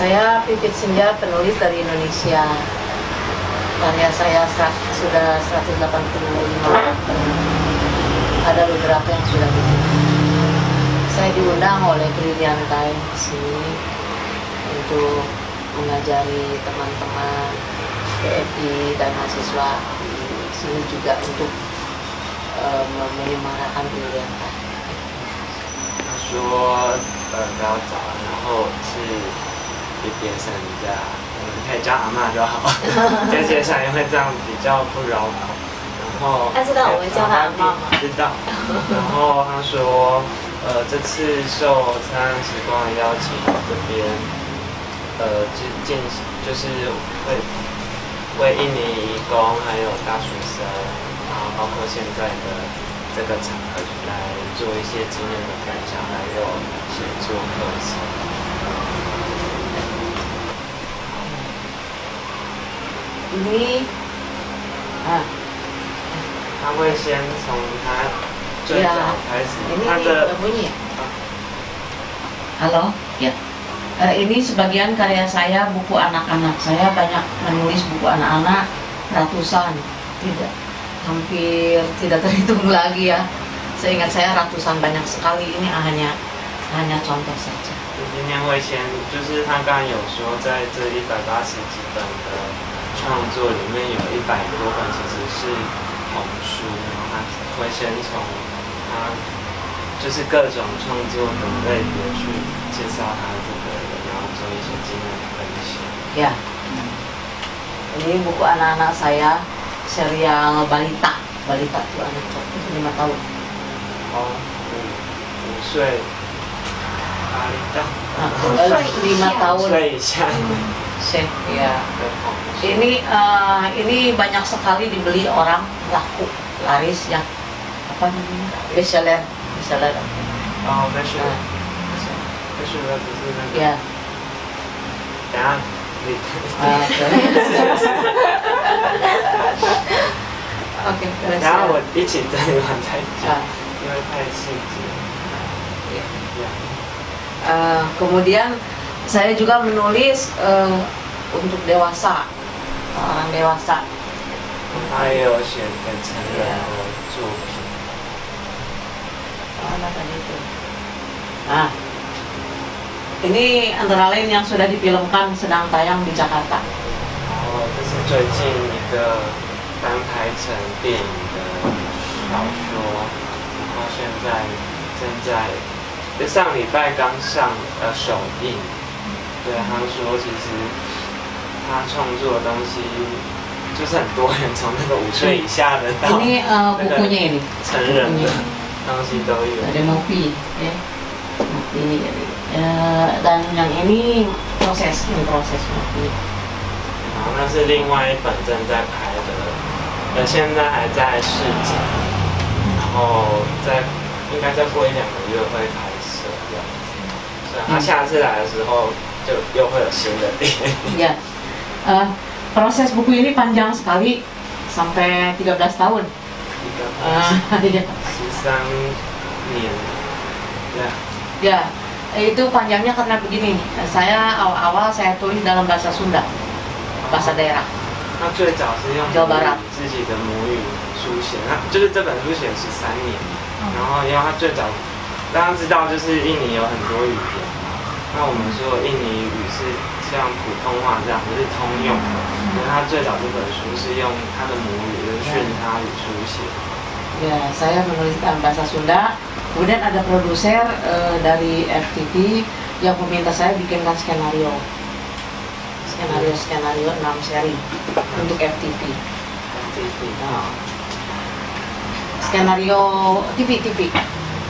Saya Pipit Senja, penulis dari Indonesia. Karya saya sa- sudah 185. Ada beberapa yang sudah bikin. Saya diundang oleh Brilliant Time ke sini untuk mengajari teman-teman PFI dan mahasiswa di sini juga untuk eh, menyemarakan Brilliant Time. 他说呃不要找，然后是 一边生人家，嗯，可以叫阿妈就好，在街上因为这样比较不绕口。然后他知道我会叫他阿妈吗知道。然后他说，呃，这次受三时光的邀请，这边呃进进就是会为印尼移工还有大学生，然后包括现在的这个场合来做一些经验的分享，还有写作课程。Ini ah, 他会先从他最早开始， ini 他 nih 的 udah bunyi. Halo, ya. Eh, ini sebagian karya saya buku anak-anak. Saya banyak menulis buku anak-anak ratusan, tidak hampir tidak terhitung lagi ya. Seingat saya ratusan banyak sekali. Ini hanya hanya contoh saja. 今天会先，就是他刚刚有说，在这一百八十几本的 创作里面，有一百多本其实是童书，然后他会先从他就是各种创作的类别去介绍他这个人，然后做一些经验的分享。Ya. Ini buku anak-anak saya serial balita. Balita itu anak itu lima tahun. 哦，五五岁，哪里到？Ah, lima tahun. 岁以下 Sih, ya. 的童书。 Ini eh, ini banyak sekali dibeli orang laku laris ya apa namanya bestseller bestseller 哦，那是 啊那是不是那个？ ya 等下你。 eh, oke 然后我一起整理完再讲 Ah,，因为太细节。 eh, kemudian saya juga menulis eh, untuk dewasa orang dewasa 他也有写给成人的作品。 mana tadi itu nah ini antara lain yang sudah difilmkan sedang tayang di Jakarta 然后这是最近一个翻拍成电影的小说，然后现在正在，就上礼拜刚上呃首映。 对，他说其实他创作的东西就是很多人，从那个五岁以下的到 eh, bukunya ini 成人的东西都有。ada Mopi ya Mopi ini jadi Eh, dan yang ini proses ini proses Mopi 然后那是另外一本正在拍的，呃，现在还在试剪，然后再应该再过一两个月会拍摄这样子。所以他下次来的时候就又会有新的电影。 ya Eh, proses buku ini panjang sekali sampai 13 tahun 一个 Eh, ya. 十三年，对， ya itu panjangnya karena begini saya awal-awal saya tulis dalam bahasa Sunda bahasa daerah 他最早是用 Jawa Barat 自己的母语书写，那就是这本书写十三年，然后因为他最早大家知道就是印尼有很多语言嘛， 那我们说印尼语是像普通话这样不是通用的，可是他最早这本书是用他的母语就是训他语书写， ya saya menulis dalam bahasa Sunda kemudian ada produser eh, dari FTV yang meminta saya bikinkan skenario skenario skenario 6 seri untuk FTV 跟 TV， Nah, skenario TV TV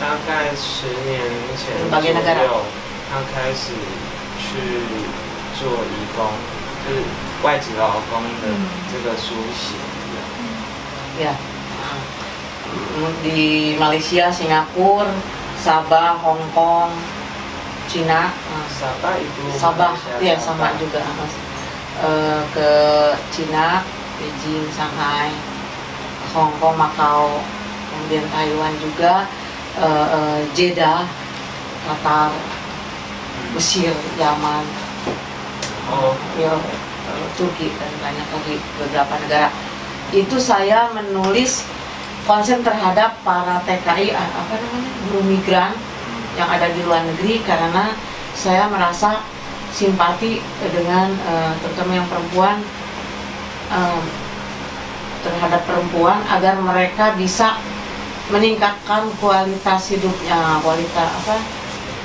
大概十年前 Berbagai negara. 左右 他开始去做义工，就是外籍劳工的这个书写。 Ya. Hmm, Di Malaysia, Singapura, Sabah, Hong Kong, Cina, ah, Sabah itu Sabah, Malaysia, ya Sabah. sama juga. Mas. Eh, ke Cina, Beijing, Shanghai, Hong Kong, Macau, kemudian Taiwan juga, eh, eh, Jeddah, Qatar, Mesir, Yaman, Oh, ya, eh, Turki dan banyak lagi beberapa negara. Itu saya menulis konsen terhadap para TKI ah, apa namanya guru migran yang ada di luar negeri karena saya merasa simpati dengan eh, terutama yang perempuan eh, terhadap perempuan agar mereka bisa meningkatkan kualitas hidupnya kualitas apa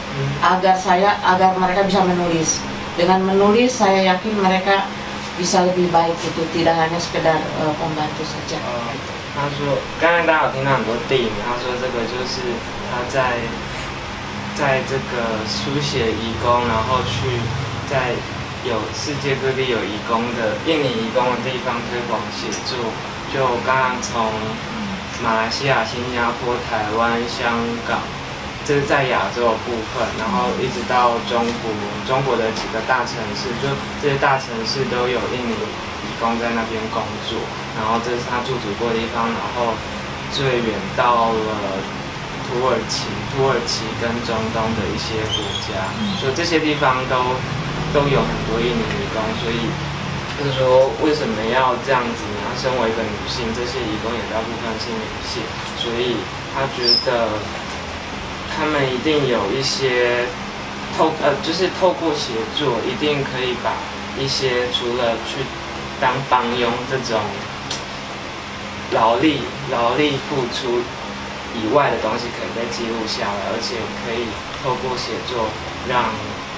Hmm. agar saya agar mereka bisa menulis dengan menulis saya yakin mereka bisa lebih baik itu tidak hanya sekedar eh, pembantu saja 呃，他说，刚才大家有听到很多地名，他说这个就是他在在这个书写义工，然后去在有世界各地有义工的印尼义工的地方推广写作，就刚刚从 马来西亚、新加坡、台湾、香港。这是在亚洲的部分，然后一直到中国，中国的几个大城市，就这些大城市都有印尼义工在那边工作，然后这是他驻足过的地方，然后最远到了土耳其、土耳其跟中东的一些国家，就这些地方都都有很多印尼义工，所以就是说为什么要这样子呢？身为一个女性，这些义工也大部分是女性，所以他觉得他们一定有一些透呃，就是透过写作，一定可以把一些除了去当帮佣这种劳力劳力付出以外的东西，可以被记录下来，而且可以透过写作让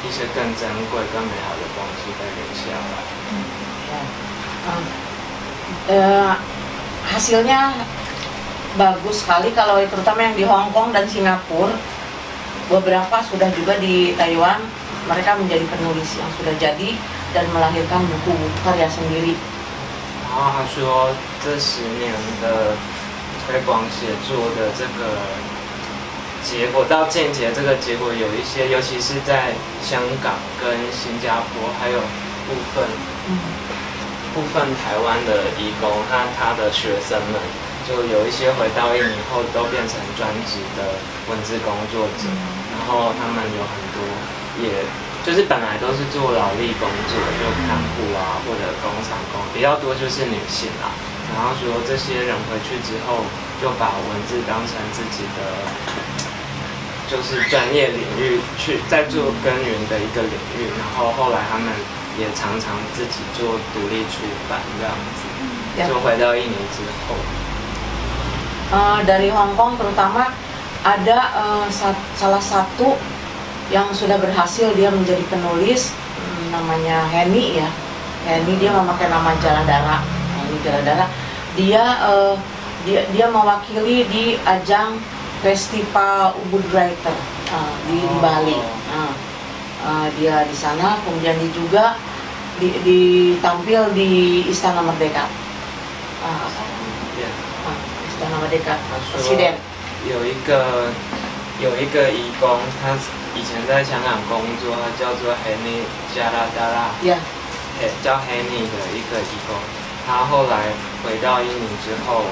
一些更珍贵、更美好的东西被留下来。 Ya. Eh, eh, hasilnya bagus sekali kalau terutama yang di Hong Kong dan Singapura beberapa sudah juga di Taiwan mereka menjadi penulis yang sudah jadi dan melahirkan buku-buku karya sendiri 然后他说，这十年的推广写作的这个 结果，到间接这个结果有一些，尤其是在香港跟新加坡，还有部分部分台湾的义工，他他的学生们，就有一些回到印尼后都变成专职的文字工作者，然后他们有很多也。就是本来都是做劳力工作，就看护啊或者工厂工，比较多就是女性啦。然后说这些人回去之后，就把文字当成自己的就是专业领域去在做耕耘的一个领域，然后后来他们也常常自己做独立出版这样子， Ya. 就回到印尼之后， Eh, dari Hong Kong terutama ada eh, sa- salah satu yang sudah berhasil dia menjadi penulis hmm, namanya Henny ya Henny dia memakai nama Jaladara Henny Jaladara dia eh, dia dia mewakili di ajang festival Ubud Writer eh, di, di Oh. Bali Nah, eh, dia di sana kemudian dia juga di, ditampil di Istana Merdeka Ah, apa namanya? 也 Ah, Istana Merdeka 他说 Presiden 有一个有一个义工，他以前在香港工作，他叫做 Henny 加拉达拉。 ya 嘿叫 Henny 的一个义工，他后来回到印尼之后，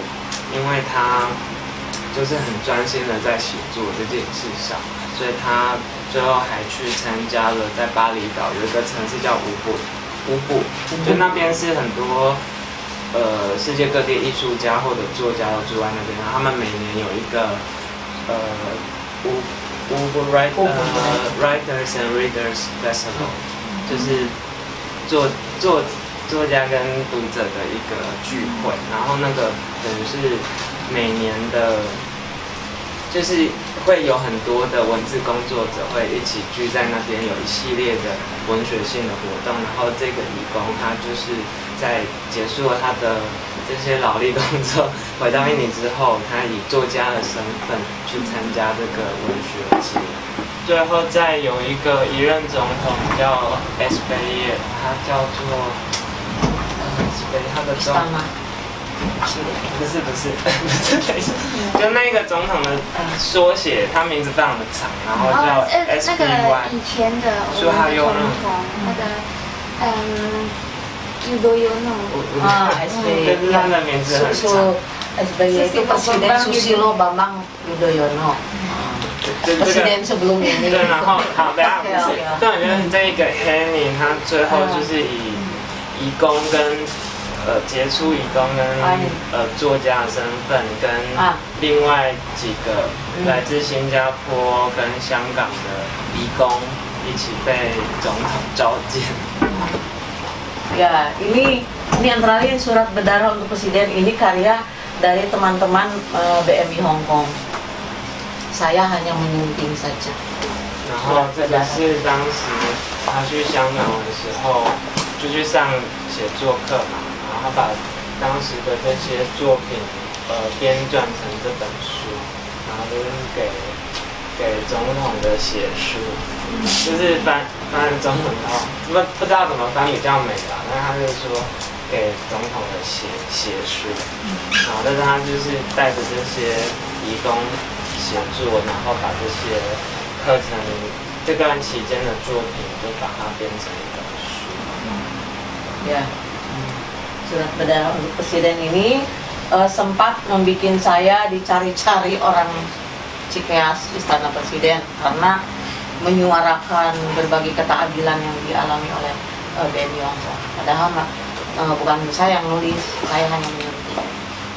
因为他 就是很专心的在写作这件事上，所以他最后还去参加了在巴厘岛有一个城市叫乌布，乌布，就那边是很多呃世界各地艺术家或者作家都住在那边，然后他们每年有一个呃乌乌布 writer、呃、writers and readers festival，就是作作作家跟读者的一个聚会，然后那个等于是每年的，就是会有很多的文字工作者会一起聚在那边，有一系列的文学性的活动。然后这个义工他就是在结束了他的这些劳力工作，回到印尼之后，他以作家的身份去参加这个文学节。最后再有一个一任总统叫 S 贝叶，他叫做呃 S 贝，他的总不是不是，不是等一下，就那个总统的缩写，他名字非常的长，然后叫 S Y。以前的说他用他的，嗯，都有那种啊，S P Y。但是他的名字很长。S P Y，对，然后好，大家不是，对，就是这个 Henry，他最后就是以以工跟。呃杰出义工跟哎呃作家的身份，跟啊另外几个嗯来自新加坡跟香港的义工一起被总统召见。Ya, ini ini antara lain surat berdarah untuk presiden ini karya dari teman-teman eh, BMI Hong Kong. Saya hanya menyunting saja. 然后这个是当时他去香港的时候，就去上写作课嘛，然后他把当时的这些作品呃编撰成这本书，然后就是给给总统的写书，就是翻翻中文的，不不知道怎么翻比较美吧，但他就说给总统的写写书，然后但是他就是带着这些义工写作，然后把这些课程这段期间的作品就把它编成一本书。，Yeah。Surat berdarah untuk presiden ini eh, sempat membuat saya dicari-cari orang Cikeas Istana Presiden karena menyuarakan berbagai ketakadilan yang dialami oleh eh, BMI Hong Kong. Padahal eh, bukan saya yang nulis, saya hanya menyunting.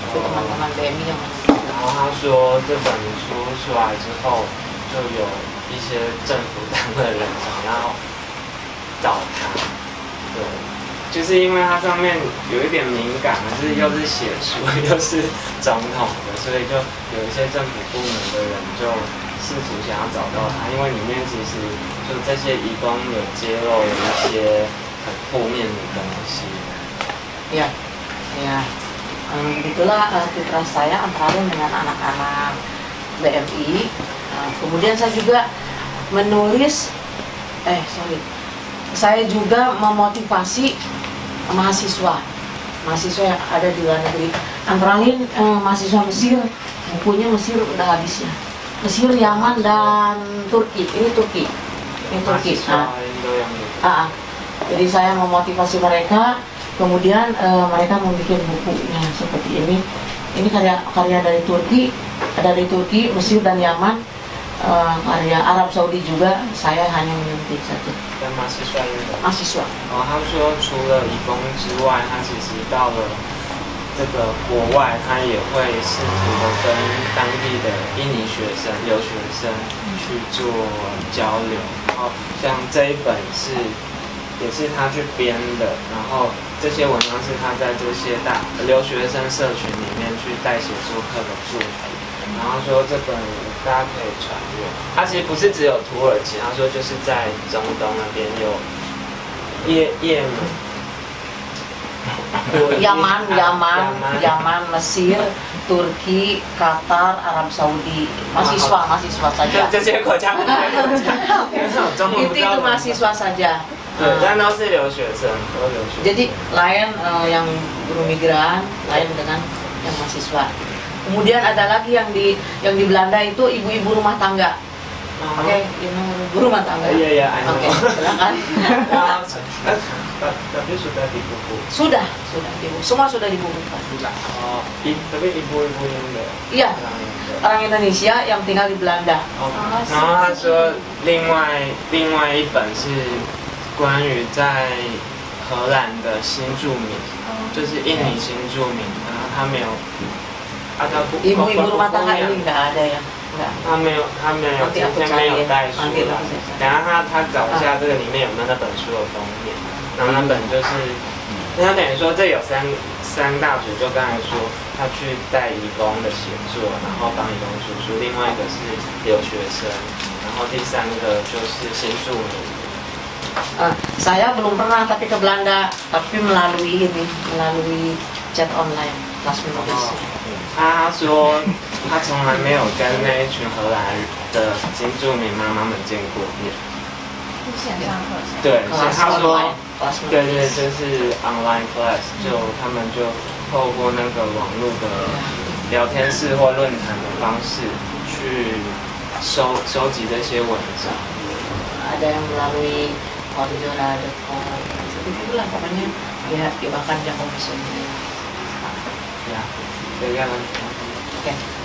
Itu teman-teman BMI yang menyunting. 然后他说这本书出来之后，就有一些政府单位的人想要找他，对， 就是因为它上面有一点敏感，可是又是写书又是总统的，所以就有一些政府部门的人就试图想要找到他，因为里面其实就这些义工有揭露了一些很负面的东西。 Ya, ya. Hmm, Begitulah eh, citra saya antara lain dengan anak-anak BMI. Nah, kemudian saya juga menulis, eh sorry, saya juga memotivasi mahasiswa, mahasiswa yang ada di luar negeri. Antara lain eh, mahasiswa Mesir, bukunya Mesir udah habis ya. Mesir, Yaman dan Turki. Ini Turki, ini Turki. Nah, Ah, ah. jadi saya memotivasi mereka, kemudian eh, mereka membuat bukunya seperti ini. Ini karya karya dari Turki, dari Turki, Mesir dan Yaman, eh, karya Arab Saudi juga. Saya hanya menyuntik saja. 跟 mahasiswa Indo。Mahasiswa. 然后他说，除了义工之外，他其实到了这个国外，他也会试图的跟当地的印尼学生、留学生去做交流。然后像这一本是也是他去编的，然后这些文章是他在这些大留学生社群里面去代写作课的作品。然后说这本大家可以传阅，它其实不是只有土耳其，他说就是在中东那边有也也门， Yaman, Yaman, Yaman. Yaman, Mesir, Turki, Qatar, Arab Saudi. Mahasiswa, mahasiswa 就 saja. 这些国家，这些国家，因为我中文 Itu 不知道 itu 怎么 mahasiswa saja. 对，但都是留学生，都是留学生。 Jadi lain eh, yang guru migran, lain dengan yang mahasiswa. Kemudian ada lagi yang di yang di Belanda itu ibu-ibu rumah tangga. Oke, you know, ibu rumah tangga. Iya iya, I know. Oke, silakan. Ah, ta- tapi sudah dibuku. sudah, sudah dibuka. Semua sudah dibukukan. Oh, i- tapi ibu-ibu yang的 Iya, orang Indo. orang Indonesia yang tinggal di Belanda. 哦然后他说，另外另外一本是关于在荷兰的新住民，就是印尼新住民，然后他没有， Ibu-ibu rumah tangga ini nggak ada ya. Nah, 他没有，他没有，今天没有带书 Nanti 来 aku cariin.。等一下他他找一下这个里面有没有那本书的封面，然后那本就是，他等于说这有三三大组，就刚才说他去带义工的写作，然后帮义工出书，另外一个是留学生，然后第三个就是新住民。Eh, saya belum pernah tapi ke Belanda, tapi melalui ini, melalui chat online last menulis. 他说他从来没有跟那一群荷兰的的金住民妈妈们见过面。线上课程。对，所以他说对对，就是 online class，就他们就透过那个网络的聊天室或论坛的方式去收收集这些文章。ada yang melalui onjona.com seperti itulah pokoknya ya ya bahkan yang komisi Ya, Okay.